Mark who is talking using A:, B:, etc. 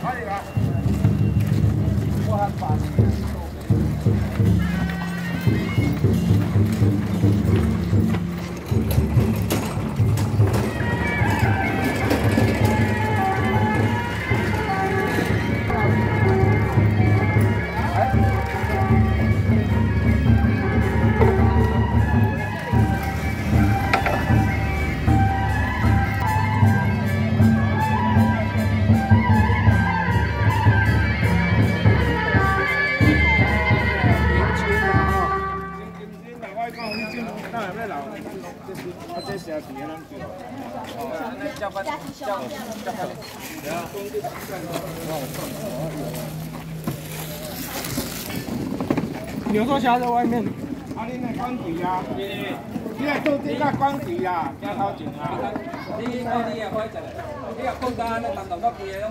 A: 快点儿我还烦牛肉虾在外面。
B: 啊，你那关底啊？你来做这个关底啊，加头前啊。你你你也可以食，你也放假，你当当到几个拢。